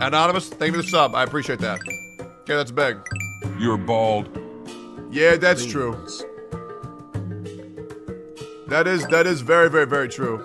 Anonymous, thank you for the sub. I appreciate that. Okay, that's big. You're bald. Yeah, that's true. That is that is very very very true.